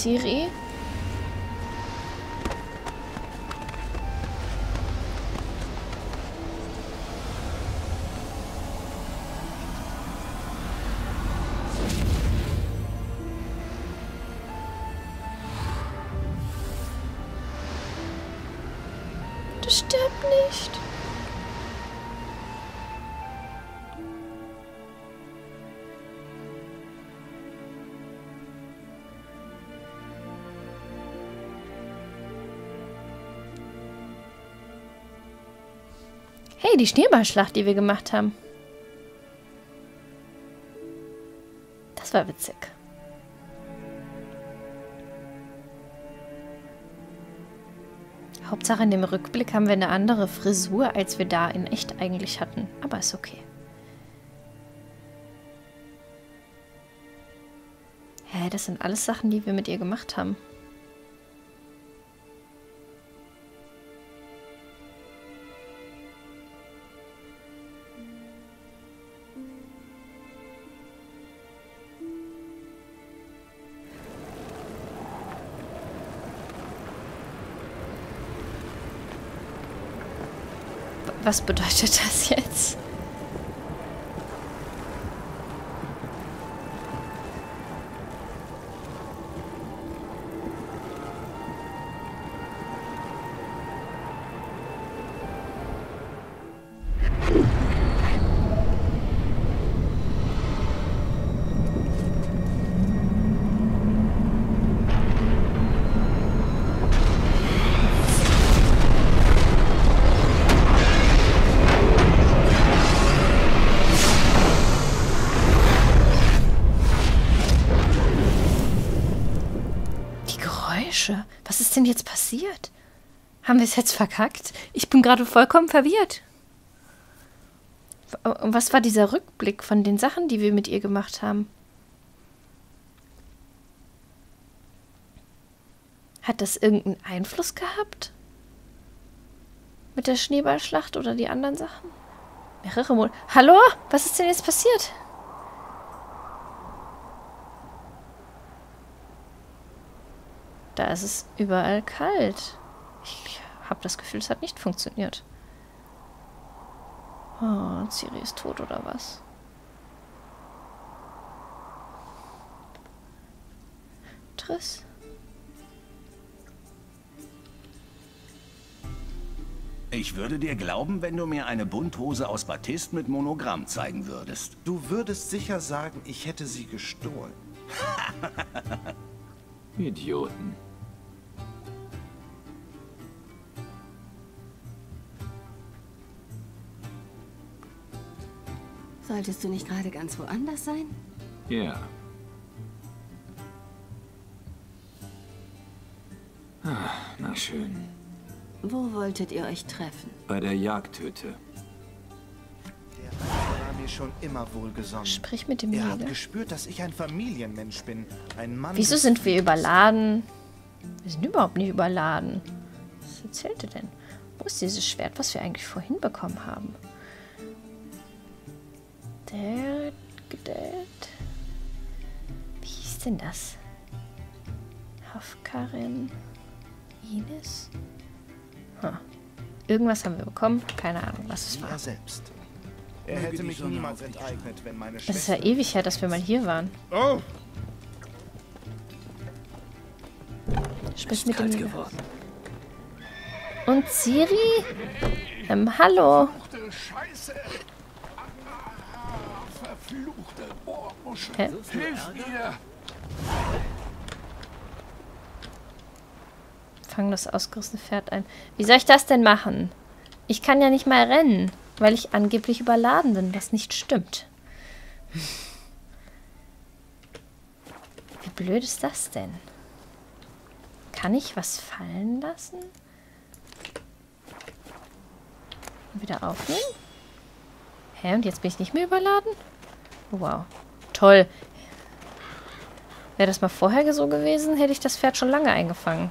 Ciri? Die Schneeballschlacht, die wir gemacht haben. Das war witzig. Hauptsache in dem Rückblick haben wir eine andere Frisur, als wir da in echt eigentlich hatten. Aber ist okay. Hä, das sind alles Sachen, die wir mit ihr gemacht haben. Was bedeutet das jetzt? Haben wir es jetzt verkackt? Ich bin gerade vollkommen verwirrt. Und was war dieser Rückblick von den Sachen, die wir mit ihr gemacht haben? Hat das irgendeinen Einfluss gehabt? Mit der Schneeballschlacht oder die anderen Sachen? Mehrere Monate. Hallo? Was ist denn jetzt passiert? Da ist es überall kalt. Ich habe das Gefühl, es hat nicht funktioniert. Oh, Ciri ist tot oder was? Triss. Ich würde dir glauben, wenn du mir eine Bunthose aus Batist mit Monogramm zeigen würdest. Du würdest sicher sagen, ich hätte sie gestohlen. Idioten. Solltest du nicht gerade ganz woanders sein? Ja. Ah, na schön. Wo wolltet ihr euch treffen? Bei der Jagdhütte. Der war mir schon immer wohlgesonnen. Sprich mit dem Er hat Jäger. gespürt, dass ich ein Familienmensch bin. Ein Mann. Wieso sind wir überladen? Wir sind überhaupt nicht überladen. Was erzählt ihr denn? Wo ist dieses Schwert, was wir eigentlich vorhin bekommen haben? Der Gedät. Wie hieß denn das? Hafkarin. Ines? Hm. Irgendwas haben wir bekommen. Keine Ahnung, was es war. er selbst. Er hätte mich niemals enteignet, wenn meine Es ist Schwester... ja ewig her, dass wir mal hier waren. Oh! Sprich mit dem geworden. Und Siri? Ähm, hallo. Scheiße! Verfluchte Bohrmuschel. Hä? Hilf mir! Fang das ausgerüstete Pferd ein. Wie soll ich das denn machen? Ich kann ja nicht mal rennen, weil ich angeblich überladen bin, was nicht stimmt. Wie blöd ist das denn? Kann ich was fallen lassen? Und wieder aufnehmen? Hä, und jetzt bin ich nicht mehr überladen? Oh, wow. Toll. Wäre das mal vorher so gewesen, hätte ich das Pferd schon lange eingefangen.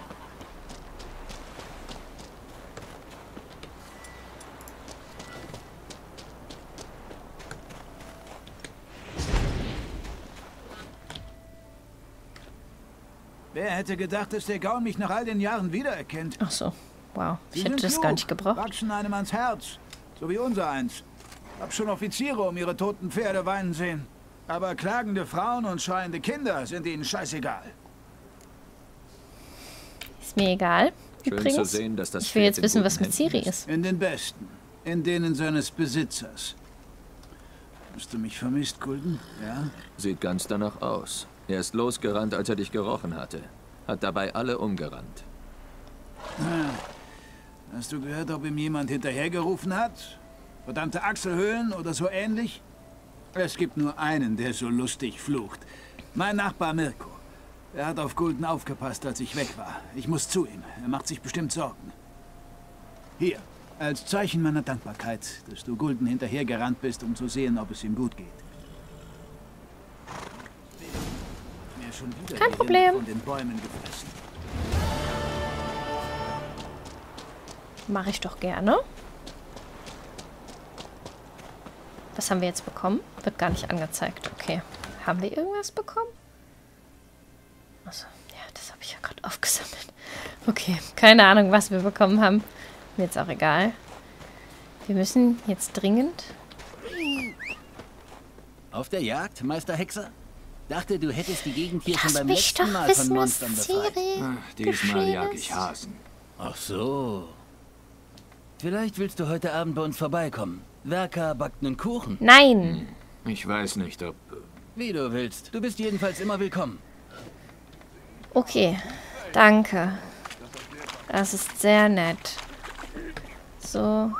Wer hätte gedacht, dass der Gaul mich nach all den Jahren wiedererkennt? Ach so. Wow. Sie Ich hätte sind das klug, gar nicht gebraucht. Wachsen einem ans Herz, so wie unser eins. Hab schon Offiziere um ihre toten Pferde weinen sehen. Aber klagende Frauen und schreiende Kinder sind ihnen scheißegal. Ist mir egal. Schön Übrigens, zu sehen, dass das ich will Pferd jetzt wissen, was mit Siri ist. ist. In den besten. In denen seines Besitzers. Hast du mich vermisst, Gulden? Ja? Sieht ganz danach aus. Er ist losgerannt, als er dich gerochen hatte. Hat dabei alle umgerannt. Hast du gehört, ob ihm jemand hinterhergerufen hat? Verdammte Achselhöhlen oder so ähnlich? Es gibt nur einen, der so lustig flucht. Mein Nachbar Mirko. Er hat auf Gulden aufgepasst, als ich weg war. Ich muss zu ihm. Er macht sich bestimmt Sorgen. Hier, als Zeichen meiner Dankbarkeit, dass du Gulden hinterhergerannt bist, um zu sehen, ob es ihm gut geht. Kein Problem. Mache ich doch gerne. Was haben wir jetzt bekommen? Wird gar nicht angezeigt. Okay. Haben wir irgendwas bekommen? Achso, ja, das habe ich ja gerade aufgesammelt. Okay, keine Ahnung, was wir bekommen haben. Mir jetzt auch egal. Wir müssen jetzt dringend... Auf der Jagd, Meister Hexer? Dachte, du hättest die Gegend hier schon Lass beim mich doch letzten Mal von wissen, was Monstern befreit. Ach, diesmal jag ist. ich Hasen. Ach so. Vielleicht willst du heute Abend bei uns vorbeikommen. Werka backt einen Kuchen. Nein! Ich weiß nicht, ob... Wie du willst. Du bist jedenfalls immer willkommen. Okay, danke. Das ist sehr nett. So.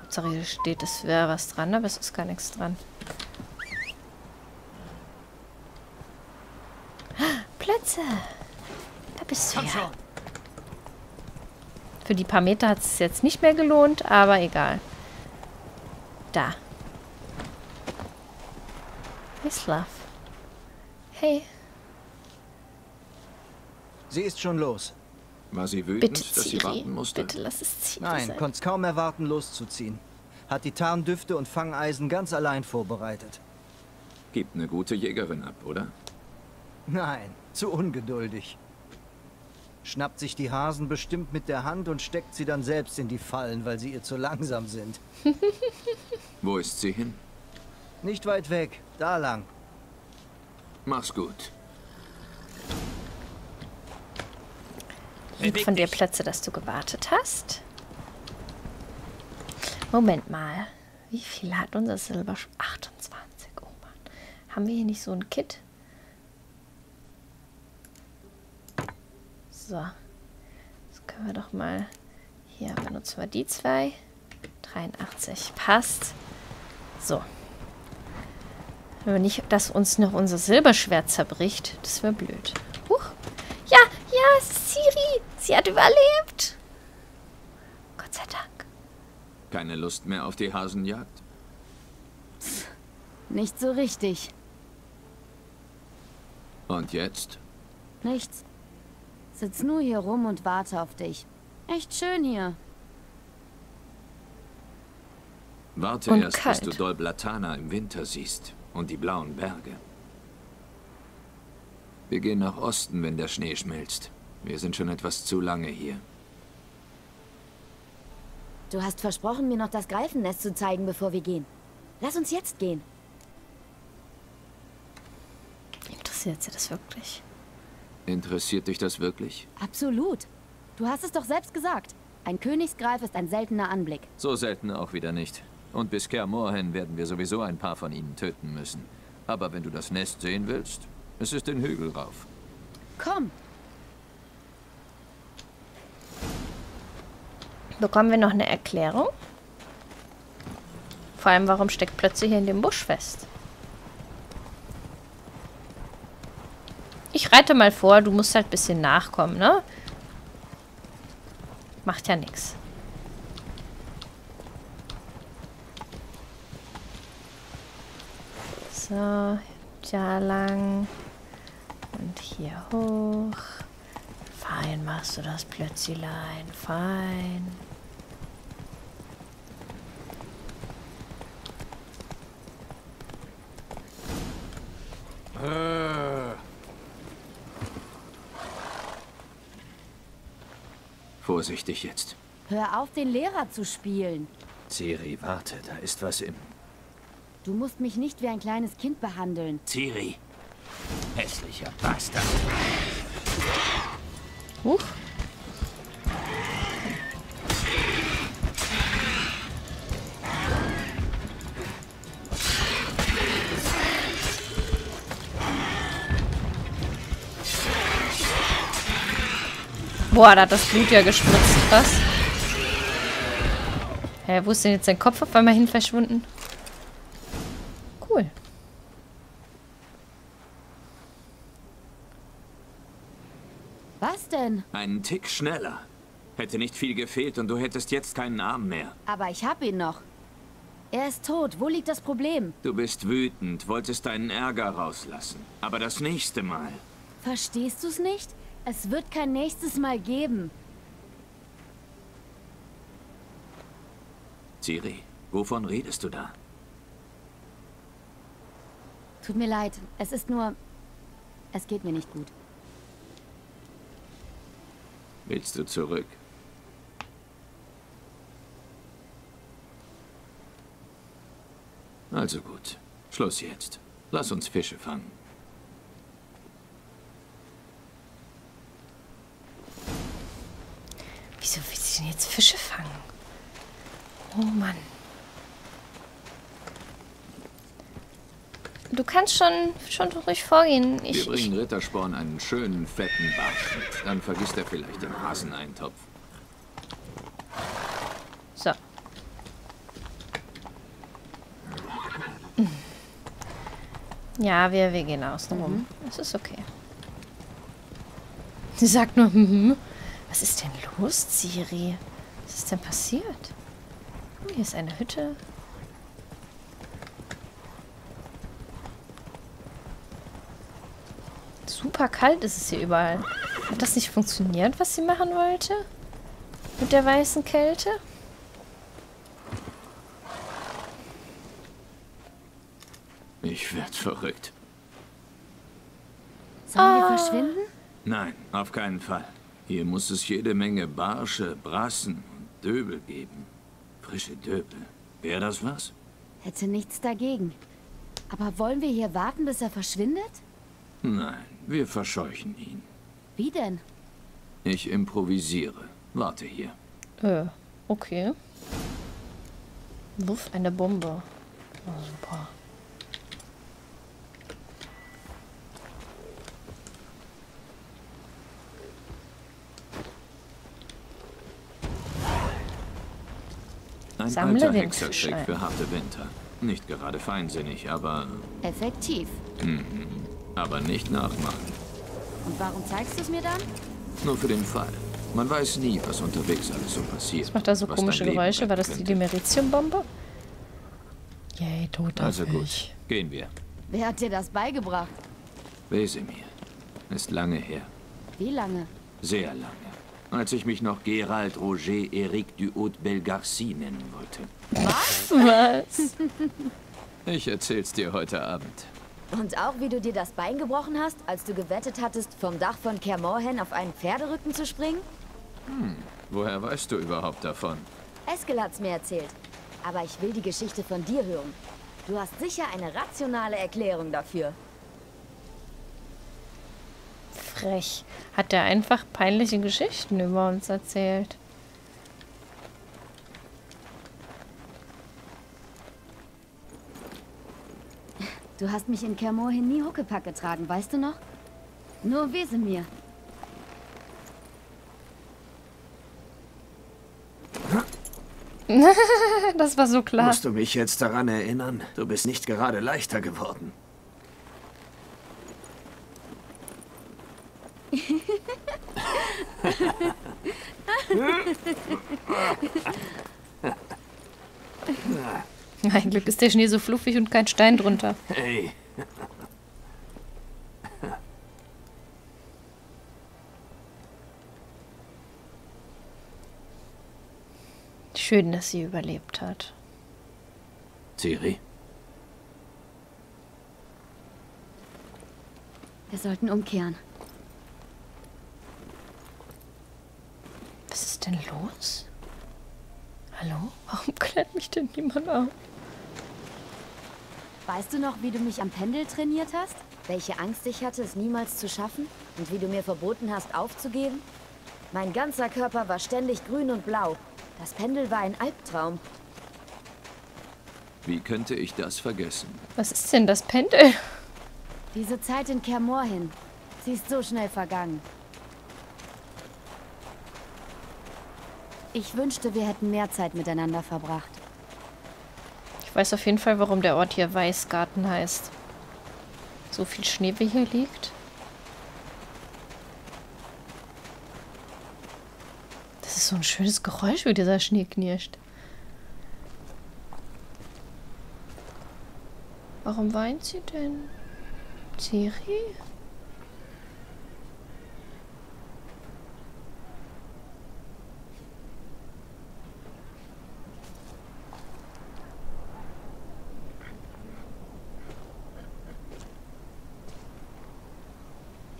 Hauptsache hier steht, es wäre was dran, aber es ist gar nichts dran. Plätze! Da bist du ja. Für die paar Meter hat es jetzt nicht mehr gelohnt, aber egal. Da. Mislav. Hey, Sie ist schon los. War sie wütend, bitte dass sie warten musste? Bitte lass es Ciri Nein, sein. konnt's kaum erwarten, loszuziehen. Hat die Tarndüfte und Fangeisen ganz allein vorbereitet. Gibt eine gute Jägerin ab, oder? Nein, zu ungeduldig. Schnappt sich die Hasen bestimmt mit der Hand und steckt sie dann selbst in die Fallen, weil sie ihr zu langsam sind. Wo ist sie hin? Nicht weit weg, da lang. Mach's gut. Lieb von dir Plätze, dass du gewartet hast. Moment mal. Wie viel hat unser Silber? 28. Oh Mann. Haben wir hier nicht so ein Kit? So. Jetzt können wir doch mal. Hier benutzen wir die zwei. 83. Passt. So. Aber nicht, dass uns noch unser Silberschwert zerbricht. Das wäre blöd. Huch. Ja, ja, Siri. Sie hat überlebt. Gott sei Dank. Keine Lust mehr auf die Hasenjagd? Nicht so richtig. Und jetzt? Nichts. Sitz nur hier rum und warte auf dich. Echt schön hier. Warte Und erst, kalt. bis du Dolblatana im Winter siehst und die blauen Berge. Wir gehen nach Osten, wenn der Schnee schmilzt. Wir sind schon etwas zu lange hier. Du hast versprochen, mir noch das Greifennest zu zeigen, bevor wir gehen. Lass uns jetzt gehen. Interessiert sie das wirklich? Interessiert dich das wirklich? Absolut. Du hast es doch selbst gesagt. Ein Königsgreif ist ein seltener Anblick. So selten auch wieder nicht. Und bis Ker Morhen werden wir sowieso ein paar von ihnen töten müssen. Aber wenn du das Nest sehen willst, es ist den Hügel rauf. Komm, Bekommen wir noch eine Erklärung? Vor allem, warum steckt plötzlich hier in dem Busch fest? Ich reite mal vor, du musst halt ein bisschen nachkommen, ne? Macht ja nichts. So, da lang. Und hier hoch. Fein machst du das Plötzlein. Fein. Vorsichtig jetzt. Hör auf, den Lehrer zu spielen. Ciri, warte, da ist was im... Du musst mich nicht wie ein kleines Kind behandeln. Ciri! Hässlicher Bastard! Huch. Boah, da hat das Blut ja gespritzt. Krass. Hä, wo ist denn jetzt sein Kopf auf einmal hin verschwunden? Cool. Was denn? Einen Tick schneller. Hätte nicht viel gefehlt und du hättest jetzt keinen Arm mehr. Aber ich hab ihn noch. Er ist tot. Wo liegt das Problem? Du bist wütend, wolltest deinen Ärger rauslassen. Aber das nächste Mal. Verstehst du's nicht? Es wird kein nächstes Mal geben. Ciri, wovon redest du da? Tut mir leid. Es ist nur... Es geht mir nicht gut. Willst du zurück? Also gut. Schluss jetzt. Lass uns Fische fangen. Sie denn jetzt Fische fangen? Oh Mann. Du kannst schon, schon ruhig vorgehen. Wir Ich, ich, bringen Rittersporn einen schönen, fetten Barsch mit. Dann vergisst er vielleicht den Haseneintopf. so. Ja, wir, wir gehen außen rum. Es ist okay. Sie sagt nur, hm, was ist denn los, Siri? Was ist denn passiert? Oh, hier ist eine Hütte. Super kalt ist es hier überall. Hat das nicht funktioniert, was sie machen wollte? Mit der weißen Kälte? Ich werd verrückt. Sollen wir verschwinden? Nein, auf keinen Fall. Hier muss es jede Menge Barsche, Brassen und Döbel geben. Frische Döbel. Wäre das was? Hätte nichts dagegen. Aber wollen wir hier warten, bis er verschwindet? Nein, wir verscheuchen ihn. Wie denn? Ich improvisiere. Warte hier. Äh, okay. Wuff, eine Bombe. Oh, super. Ein Sammle alter Hexertrick für harte Winter. Nicht gerade feinsinnig, aber... Effektiv. aber nicht nachmachen. Und warum zeigst du es mir dann? Nur für den Fall. Man weiß nie, was unterwegs alles so passiert. Was macht da so was komische Geräusche? War das die. Demeritium-Bombe? Yay, toter Also gut, Fisch. gehen wir. Wer hat dir das beigebracht? Wesemir. Ist lange her. Wie lange? Sehr lange. Als ich mich noch Gerald Roger Eric du Haut-Belgarcy nennen wollte. Was? Ich erzähl's dir heute Abend. Und auch wie du dir das Bein gebrochen hast, als du gewettet hattest, vom Dach von Kermorhen auf einen Pferderücken zu springen? Woher weißt du überhaupt davon? Eskel hat's mir erzählt. Aber ich will die Geschichte von dir hören. Du hast sicher eine rationale Erklärung dafür. Frech. Hat er einfach peinliche Geschichten über uns erzählt. Du hast mich in Kermorhin nie Huckepack getragen, weißt du noch? Nur Wesemir. Das war so klar. Musst du mich jetzt daran erinnern? Du bist nicht gerade leichter geworden. Ein Glück ist der Schnee so fluffig und kein Stein drunter. Hey, Schön, dass sie überlebt hat. Ciri? Wir sollten umkehren. Was ist ist denn los? Hallo? Warum klärt mich denn niemand auf? Weißt du noch, wie du mich am Pendel trainiert hast? Welche Angst ich hatte, es niemals zu schaffen? Und wie du mir verboten hast, aufzugeben? Mein ganzer Körper war ständig grün und blau. Das Pendel war ein Albtraum. Wie könnte ich das vergessen? Was ist denn das Pendel? Diese Zeit in Kermor hin. Sie ist so schnell vergangen. Ich wünschte, wir hätten mehr Zeit miteinander verbracht. Ich weiß auf jeden Fall, warum der Ort hier Weißgarten heißt. So viel Schnee, wie hier liegt. Das ist so ein schönes Geräusch, wie dieser Schnee knirscht. Warum weint sie denn? Ciri?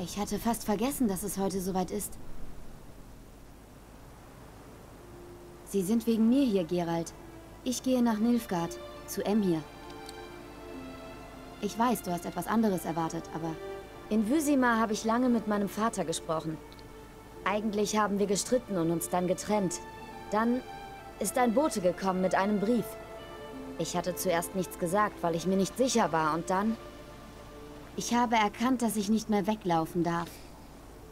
Ich hatte fast vergessen, dass es heute soweit ist. Sie sind wegen mir hier, Gerald. Ich gehe nach Nilfgaard, zu Emir. Ich weiß, du hast etwas anderes erwartet, aber In Wysima habe ich lange mit meinem Vater gesprochen. Eigentlich haben wir gestritten und uns dann getrennt. Dann ist ein Bote gekommen mit einem Brief. Ich hatte zuerst nichts gesagt, weil ich mir nicht sicher war. Und dann ich habe erkannt, dass ich nicht mehr weglaufen darf.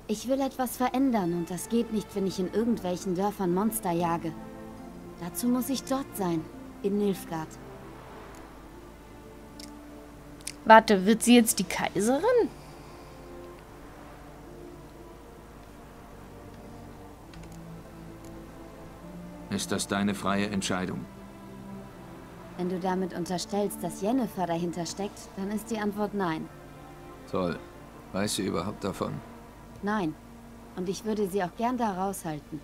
Ich will etwas verändern und das geht nicht, wenn ich in irgendwelchen Dörfern Monster jage. Dazu muss ich dort sein, in Nilfgaard. Warte, wird sie jetzt die Kaiserin? Ist das deine freie Entscheidung? Wenn du damit unterstellst, dass Jennifer dahinter steckt, dann ist die Antwort nein. Toll. Weiß sie überhaupt davon? Nein. Und ich würde sie auch gern da raushalten.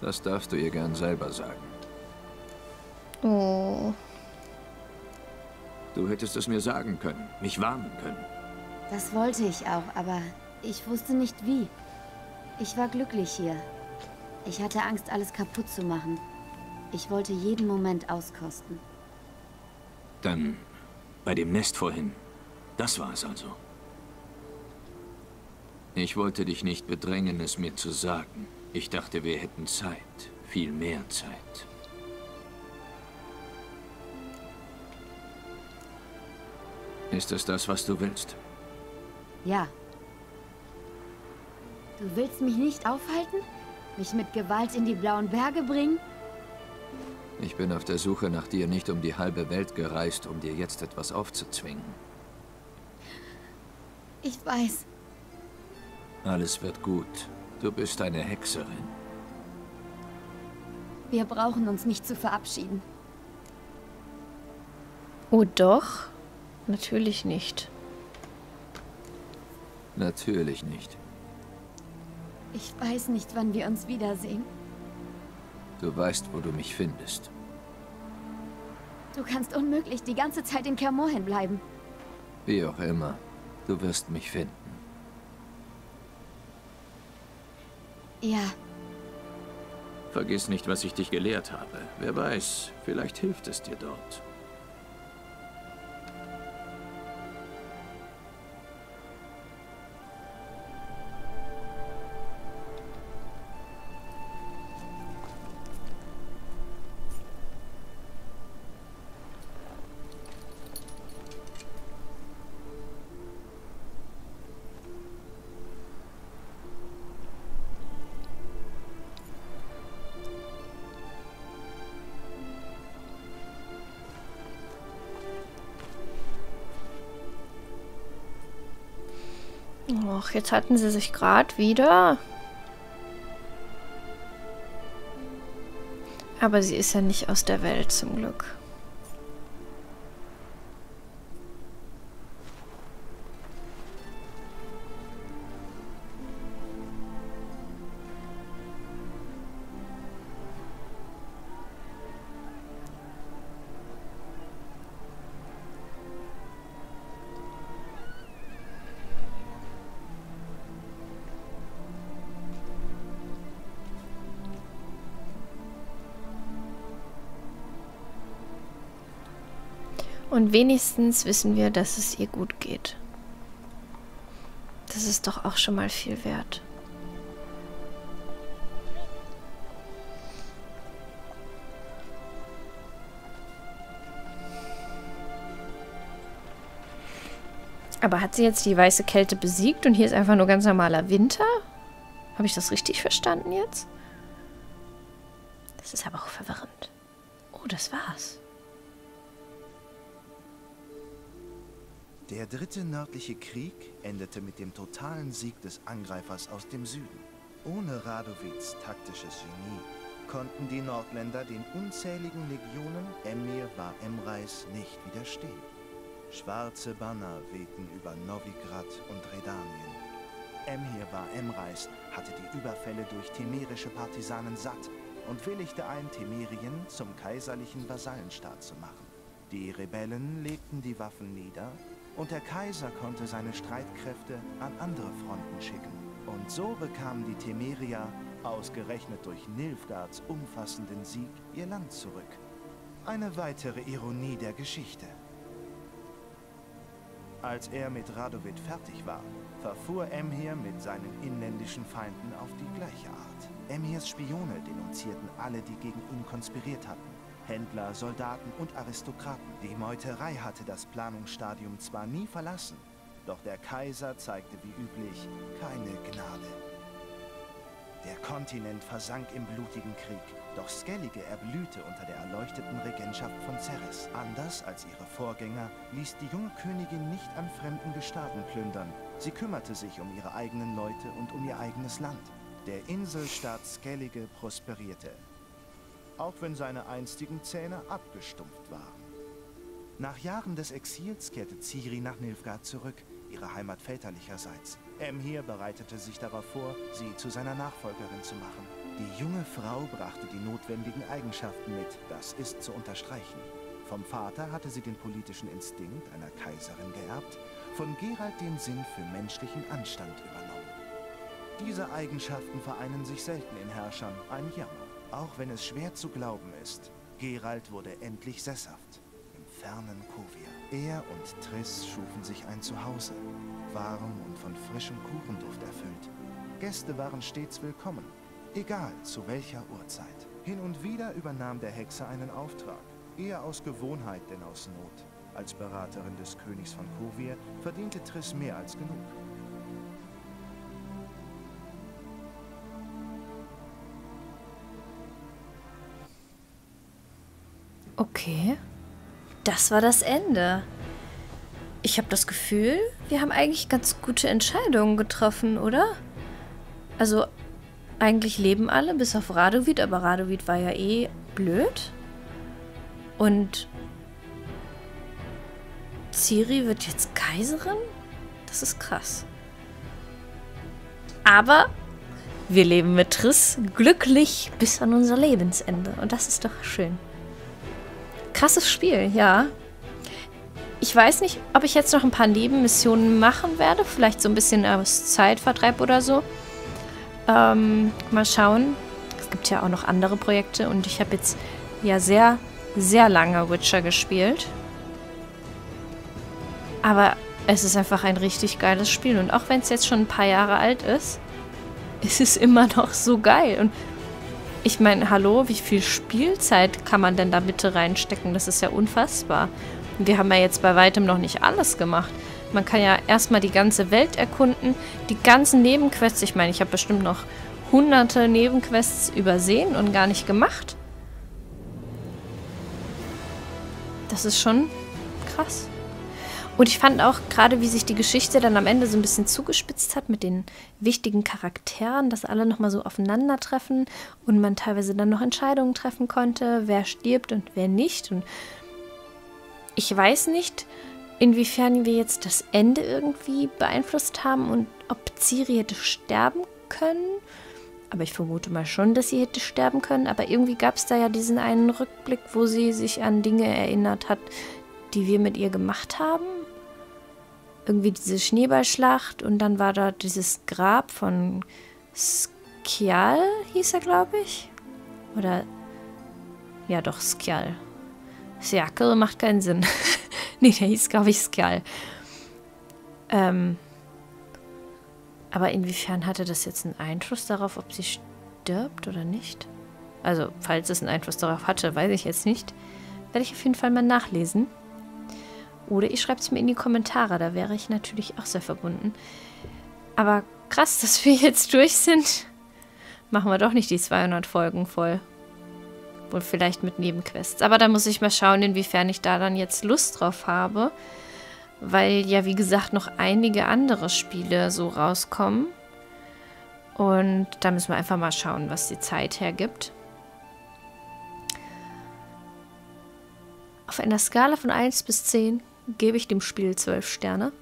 Das darfst du ihr gern selber sagen. Oh. Du hättest es mir sagen können, mich warnen können. Das wollte ich auch, aber ich wusste nicht wie. Ich war glücklich hier. Ich hatte Angst, alles kaputt zu machen. Ich wollte jeden Moment auskosten. Dann bei dem Nest vorhin. Das war es also. Ich wollte dich nicht bedrängen, es mir zu sagen. Ich dachte, wir hätten Zeit. Viel mehr Zeit. Ist es das, was du willst? Ja. Du willst mich nicht aufhalten? Mich mit Gewalt in die blauen Berge bringen? Ich bin auf der Suche nach dir nicht um die halbe Welt gereist, um dir jetzt etwas aufzuzwingen. Ich weiß. Alles wird gut. Du bist eine Hexerin. Wir brauchen uns nicht zu verabschieden. Oh doch? Natürlich nicht. Natürlich nicht. Ich weiß nicht, wann wir uns wiedersehen. Du weißt, wo du mich findest. Du kannst unmöglich die ganze Zeit in Kermorhen bleiben. Wie auch immer. Du wirst mich finden. Ja, Vergiss nicht, was ich dich gelehrt habe. Wer weiß, vielleicht hilft es dir dort. Och, jetzt hatten sie sich gerade wieder. Aber sie ist ja nicht aus der Welt zum Glück. Und wenigstens wissen wir, dass es ihr gut geht. Das ist doch auch schon mal viel wert. Aber hat sie jetzt die weiße Kälte besiegt und hier ist einfach nur ganz normaler Winter? Habe ich das richtig verstanden jetzt? Das ist aber auch verwirrend. Oh, das war's. Der dritte nördliche Krieg endete mit dem totalen Sieg des Angreifers aus dem Süden. Ohne Radovids taktisches Genie konnten die Nordländer den unzähligen Legionen Emir war Emreis nicht widerstehen. Schwarze Banner wehten über Novigrad und Redanien. Emir war Emreis hatte die Überfälle durch temerische Partisanen satt und willigte ein, Temerien zum kaiserlichen Vasallenstaat zu machen. Die Rebellen legten die Waffen nieder und der Kaiser konnte seine Streitkräfte an andere Fronten schicken. Und so bekamen die Temerier, ausgerechnet durch Nilfgaards umfassenden Sieg, ihr Land zurück. Eine weitere Ironie der Geschichte. Als er mit Radovid fertig war, verfuhr Emhir mit seinen inländischen Feinden auf die gleiche Art. Emhirs Spione denunzierten alle, die gegen ihn konspiriert hatten. Händler, Soldaten und Aristokraten. Die Meuterei hatte das Planungsstadium zwar nie verlassen, doch der Kaiser zeigte wie üblich keine Gnade. Der Kontinent versank im blutigen Krieg, doch Skellige erblühte unter der erleuchteten Regentschaft von Ceres. Anders als ihre Vorgänger ließ die junge Königin nicht an fremden Gestaden plündern. Sie kümmerte sich um ihre eigenen Leute und um ihr eigenes Land. Der Inselstaat Skellige prosperierte, auch wenn seine einstigen Zähne abgestumpft waren. Nach Jahren des Exils kehrte Ciri nach Nilfgaard zurück, ihre Heimat väterlicherseits. Emhir bereitete sich darauf vor, sie zu seiner Nachfolgerin zu machen. Die junge Frau brachte die notwendigen Eigenschaften mit, das ist zu unterstreichen. Vom Vater hatte sie den politischen Instinkt einer Kaiserin geerbt, von Gerald den Sinn für menschlichen Anstand übernommen. Diese Eigenschaften vereinen sich selten in Herrschern, ein Jammer. Auch wenn es schwer zu glauben ist, Gerald wurde endlich sesshaft, im fernen Kovia. Er und Triss schufen sich ein Zuhause, warm und von frischem Kuchenduft erfüllt. Gäste waren stets willkommen, egal zu welcher Uhrzeit. Hin und wieder übernahm der Hexer einen Auftrag, eher aus Gewohnheit denn aus Not. Als Beraterin des Königs von Kovir verdiente Triss mehr als genug. Okay. Das war das Ende. Ich habe das Gefühl, wir haben eigentlich ganz gute Entscheidungen getroffen, oder? Also, eigentlich leben alle, bis auf Radovid, aber Radovid war ja eh blöd. Und Ciri wird jetzt Kaiserin? Das ist krass. Aber wir leben mit Triss glücklich bis an unser Lebensende. Und das ist doch schön. Krasses Spiel, ja. Ich weiß nicht, ob ich jetzt noch ein paar Nebenmissionen machen werde. Vielleicht so ein bisschen aus Zeitvertreib oder so. Ähm, mal schauen. Es gibt ja auch noch andere Projekte. Und ich habe jetzt ja sehr, sehr lange Witcher gespielt. Aber es ist einfach ein richtig geiles Spiel. Und auch wenn es jetzt schon ein paar Jahre alt ist, ist es immer noch so geil. Und ich meine, hallo, wie viel Spielzeit kann man denn da bitte reinstecken? Das ist ja unfassbar. Wir haben ja jetzt bei weitem noch nicht alles gemacht. Man kann ja erstmal die ganze Welt erkunden, die ganzen Nebenquests. Ich meine, ich habe bestimmt noch hunderte Nebenquests übersehen und gar nicht gemacht. Das ist schon krass. Und ich fand auch gerade, wie sich die Geschichte dann am Ende so ein bisschen zugespitzt hat mit den wichtigen Charakteren, dass alle nochmal so aufeinandertreffen und man teilweise dann noch Entscheidungen treffen konnte, wer stirbt und wer nicht. Und ich weiß nicht, inwiefern wir jetzt das Ende irgendwie beeinflusst haben und ob Ciri hätte sterben können. Aber ich vermute mal schon, dass sie hätte sterben können. Aber irgendwie gab es da ja diesen einen Rückblick, wo sie sich an Dinge erinnert hat, die wir mit ihr gemacht haben irgendwie diese Schneeballschlacht und dann war da dieses Grab von Skjal, hieß er, glaube ich. Oder, ja doch, Skjal. Skjal macht keinen Sinn. nee, der hieß, glaube ich, Skal. Ähm, aber inwiefern hatte das jetzt einen Einfluss darauf, ob sie stirbt oder nicht? Also, falls es einen Einfluss darauf hatte, weiß ich jetzt nicht. Werde ich auf jeden Fall mal nachlesen. Oder ihr schreibt es mir in die Kommentare, da wäre ich natürlich auch sehr verbunden. Aber krass, dass wir jetzt durch sind. Machen wir doch nicht die 200 Folgen voll. Wohl vielleicht mit Nebenquests. Aber da muss ich mal schauen, inwiefern ich da dann jetzt Lust drauf habe. Weil ja, wie gesagt, noch einige andere Spiele so rauskommen. Und da müssen wir einfach mal schauen, was die Zeit hergibt. Auf einer Skala von 1 bis 10 gebe ich dem Spiel 12 Sterne.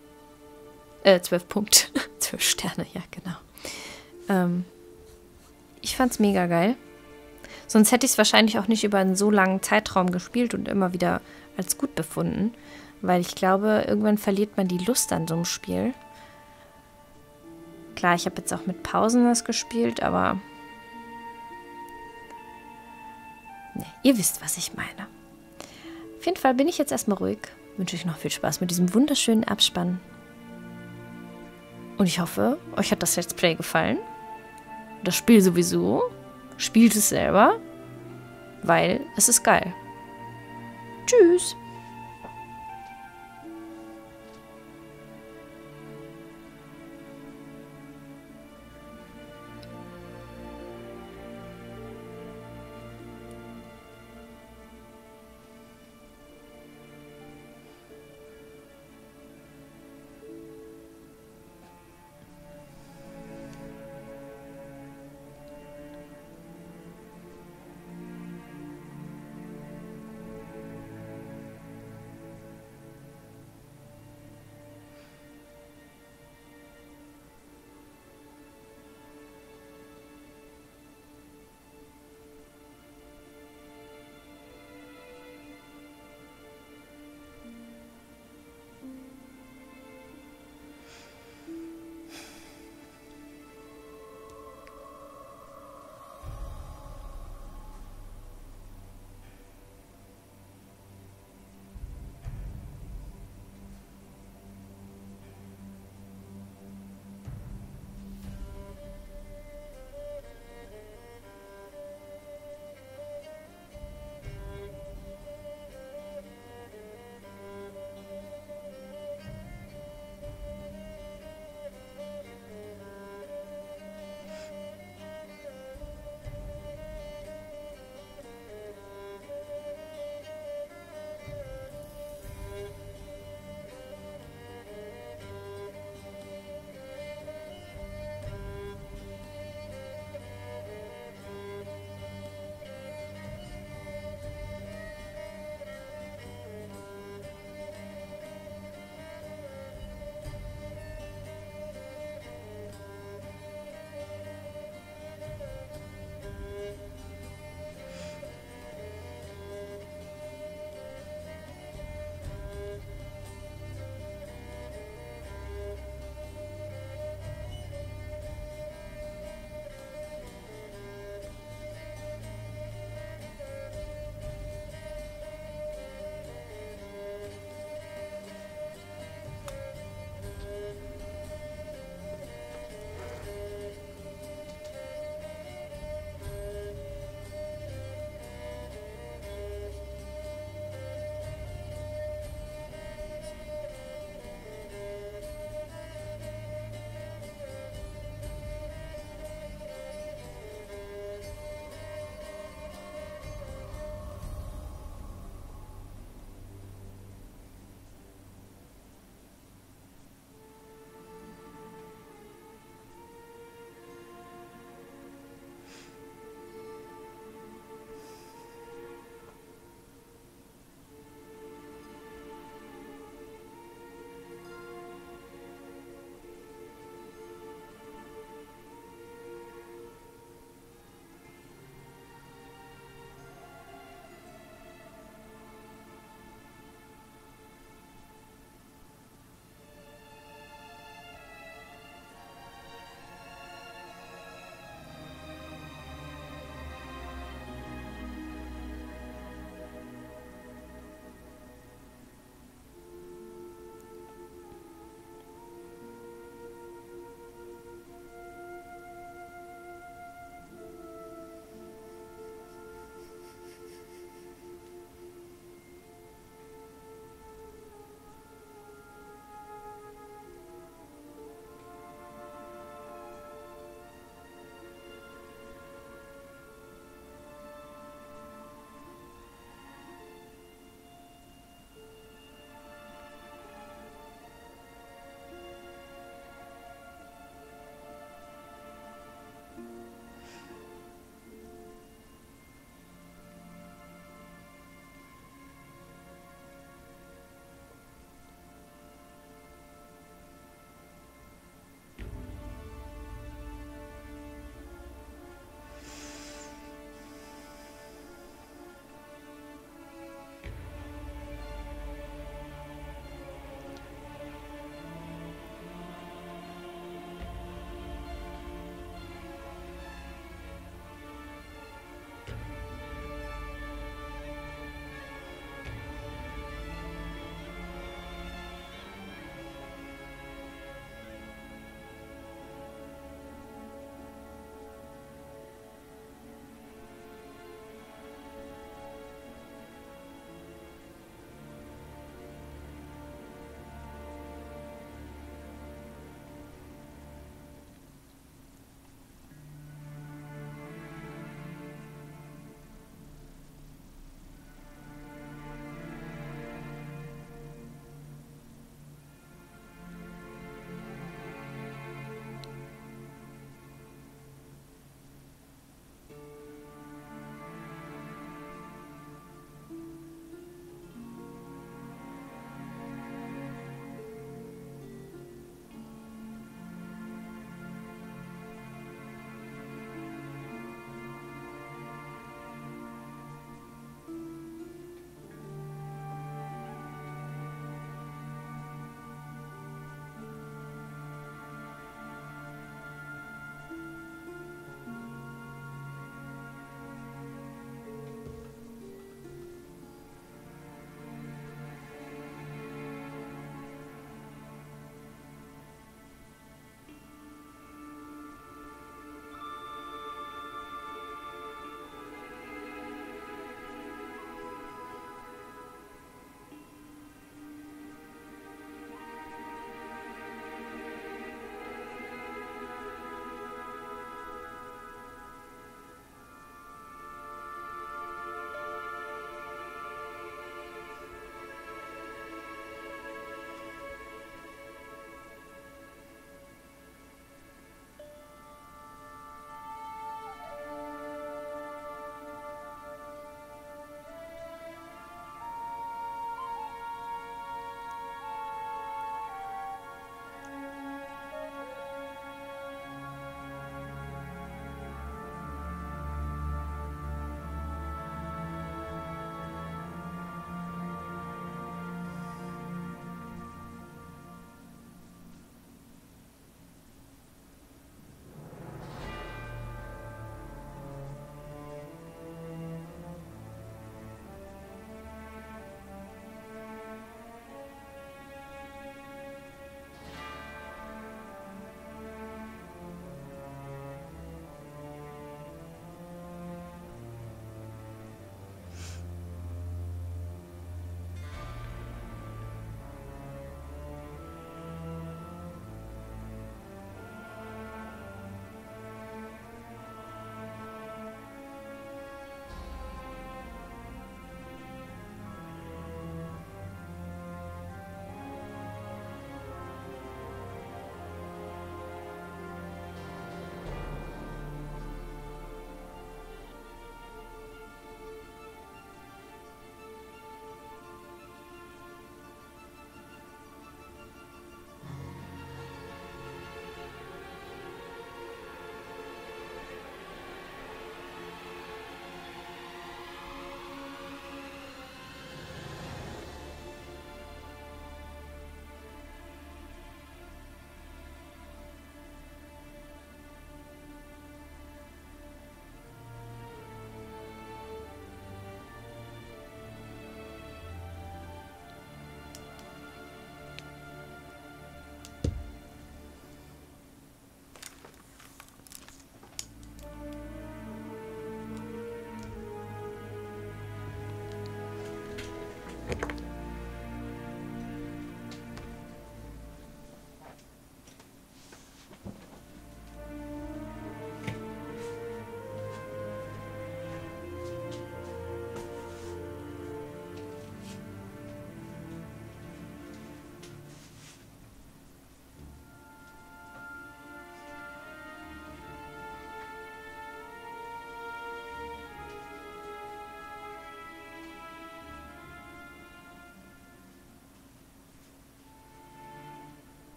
Äh, 12 Punkte. 12 Sterne, ja, genau. Ähm, ich fand's mega geil. Sonst hätte ich es wahrscheinlich auch nicht über einen so langen Zeitraum gespielt und immer wieder als gut befunden. Weil ich glaube, irgendwann verliert man die Lust an so einem Spiel. Klar, ich habe jetzt auch mit Pausen das gespielt, aber... Nee, ihr wisst, was ich meine. Auf jeden Fall bin ich jetzt erstmal ruhig. Wünsche euch noch viel Spaß mit diesem wunderschönen Abspann. Und ich hoffe, euch hat das Let's Play gefallen. Das Spiel sowieso. Spielt es selber, weil es ist geil.